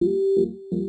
Música